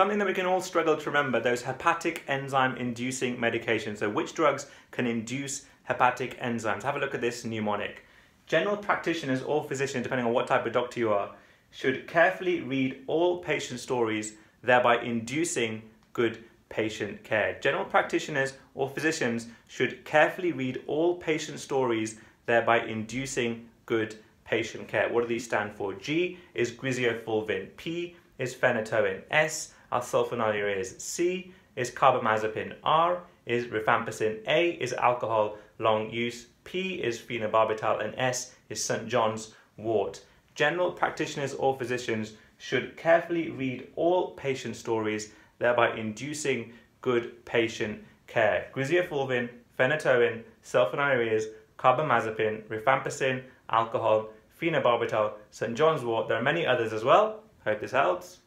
something that we can all struggle to remember, those hepatic enzyme inducing medications. So which drugs can induce hepatic enzymes? Have a look at this mnemonic. General practitioners or physicians, depending on what type of doctor you are, should carefully read all patient stories, thereby inducing good patient care. General practitioners or physicians should carefully read all patient stories, thereby inducing good patient care. What do these stand for? G is griseofulvin, P is phenytoin, S are sulfonylureas, C is carbamazepine, R is rifampicin, A is alcohol long use, P is phenobarbital, and S is St. John's wort. General practitioners or physicians should carefully read all patient stories, thereby inducing good patient care. Griseofulvin, phenytoin, sulfonylureas, carbamazepine, rifampicin, alcohol, phenobarbital, St. John's wort. There are many others as well. Hope this helps.